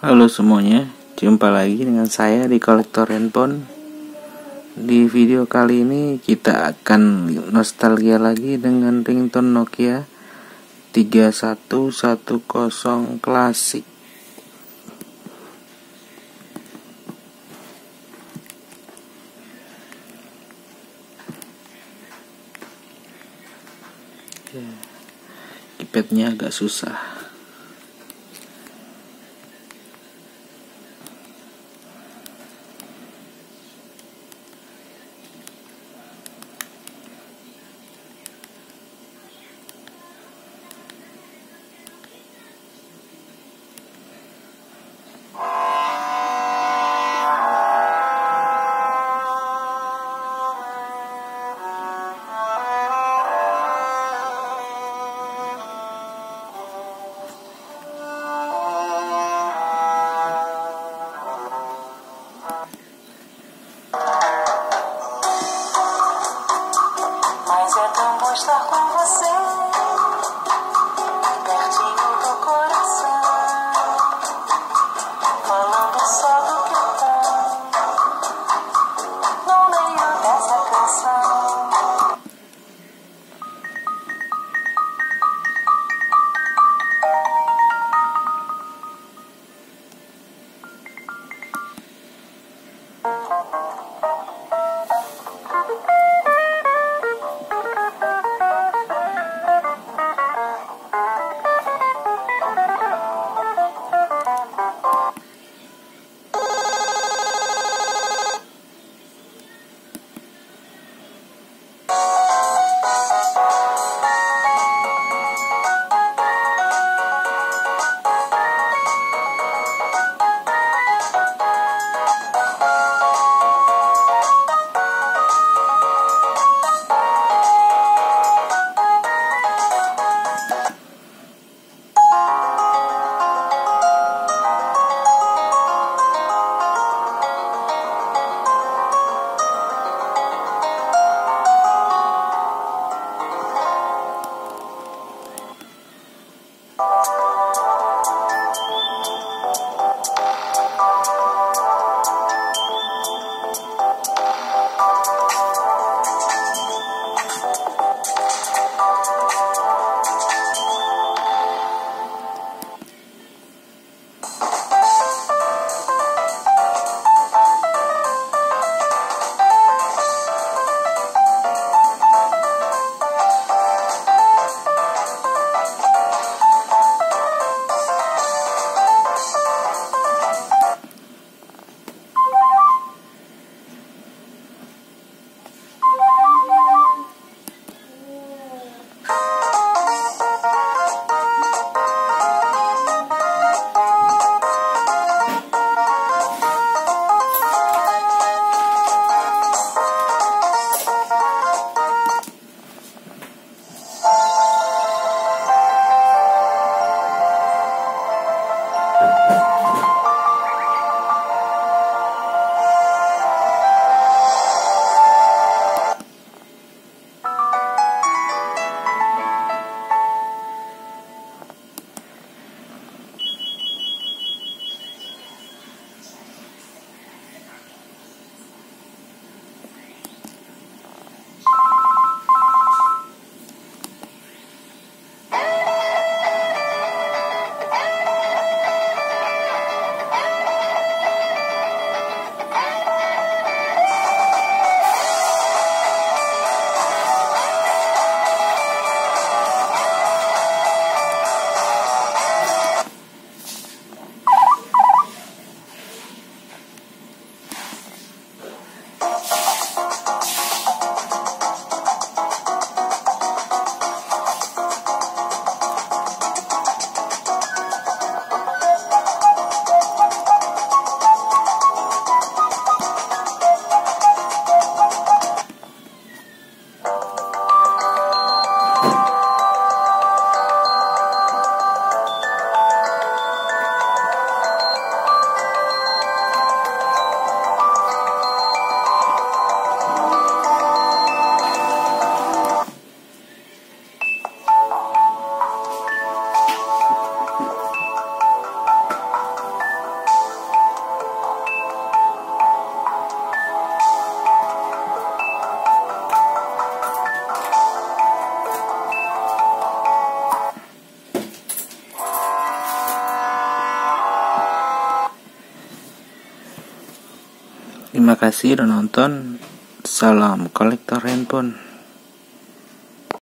Halo semuanya, jumpa lagi dengan saya di kolektor handphone. Di video kali ini kita akan nostalgia lagi dengan ringtone Nokia 3110 klasik. Ya, keypadnya agak susah. estar com você. Pertinho do coração. Falando só do que tem. No meio dessa canção. Terima kasih udah nonton. Salam kolektor handphone.